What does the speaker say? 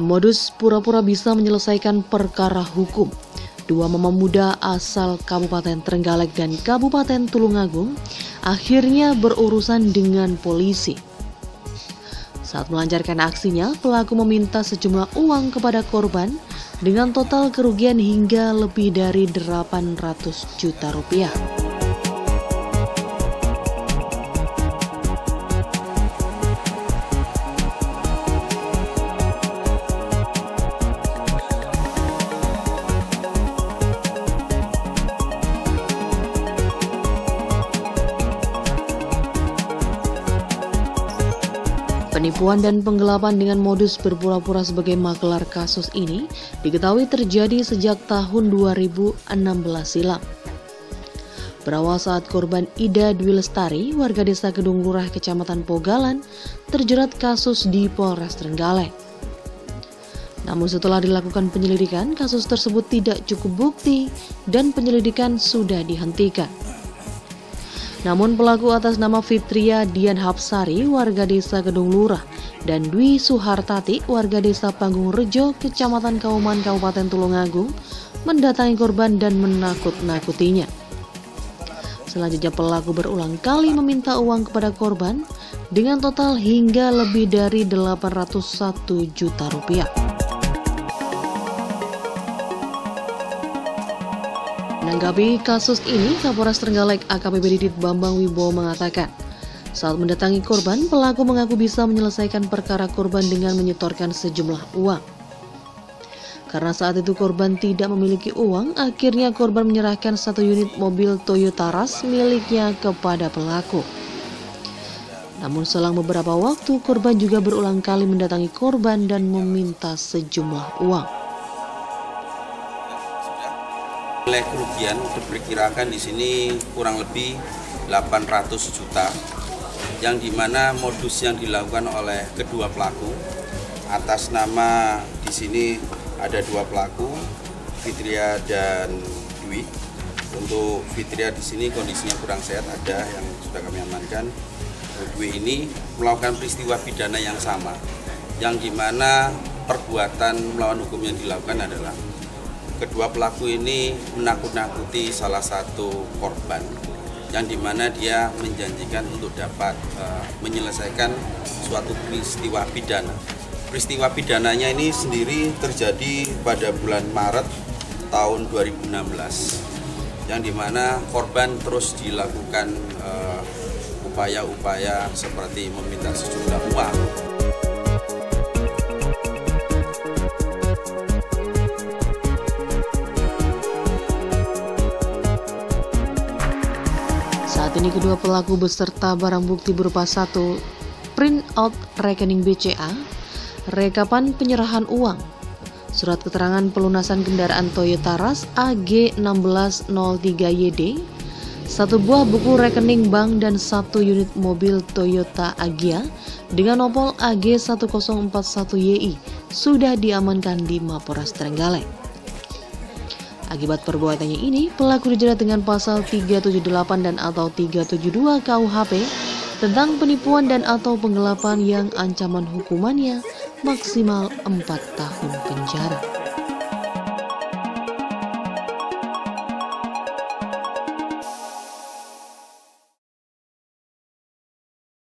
Modus pura-pura bisa menyelesaikan perkara hukum. Dua mama muda asal Kabupaten Trenggalek dan Kabupaten Tulungagung akhirnya berurusan dengan polisi. Saat melancarkan aksinya, pelaku meminta sejumlah uang kepada korban dengan total kerugian hingga lebih dari 800 juta rupiah. Penipuan dan penggelapan dengan modus berpura-pura sebagai maklar kasus ini diketahui terjadi sejak tahun 2016 silam. Berawal saat korban Ida Dwi Lestari, warga desa Gedung Lurah, Kecamatan Pogalan, terjerat kasus di Polres Trenggalek. Namun setelah dilakukan penyelidikan, kasus tersebut tidak cukup bukti dan penyelidikan sudah dihentikan. Namun pelaku atas nama Fitria Dian Hapsari, warga desa Gedung Lurah, dan Dwi Suhartati, warga desa Panggung Rejo, Kecamatan Kauman, Kabupaten Tulungagung, mendatangi korban dan menakut-nakutinya. Selanjutnya pelaku berulang kali meminta uang kepada korban dengan total hingga lebih dari 801 juta rupiah. Menanggapi kasus ini, Kapolres Trenggalek AKBP Didit Bambang Wibowo mengatakan, saat mendatangi korban, pelaku mengaku bisa menyelesaikan perkara korban dengan menyetorkan sejumlah uang. Karena saat itu korban tidak memiliki uang, akhirnya korban menyerahkan satu unit mobil Toyota Rush miliknya kepada pelaku. Namun selang beberapa waktu, korban juga berulang kali mendatangi korban dan meminta sejumlah uang. Nilai kerugian diperkirakan di sini kurang lebih 800 juta yang di mana modus yang dilakukan oleh kedua pelaku. Atas nama di sini ada dua pelaku Fitria dan Dwi. Untuk Fitria di sini kondisinya kurang sehat ada yang sudah kami amankan. Dwi ini melakukan peristiwa pidana yang sama yang di mana perbuatan melawan hukum yang dilakukan adalah kedua pelaku ini menakut-nakuti salah satu korban yang di mana dia menjanjikan untuk dapat uh, menyelesaikan suatu peristiwa pidana. Peristiwa pidananya ini sendiri terjadi pada bulan Maret tahun 2016 yang di mana korban terus dilakukan uh, upaya-upaya uh, seperti meminta sejumlah uang. Saat ini kedua pelaku beserta barang bukti berupa satu print out rekening BCA, rekapan penyerahan uang, surat keterangan pelunasan kendaraan Toyota Rush AG1603YD, satu buah buku rekening bank dan satu unit mobil Toyota Agya dengan nopol AG1041YI sudah diamankan di Mapores Trenggalek. Akibat perbuatannya ini, pelaku dijerat dengan pasal 378 dan atau 372 KUHP tentang penipuan dan atau penggelapan yang ancaman hukumannya maksimal 4 tahun penjara.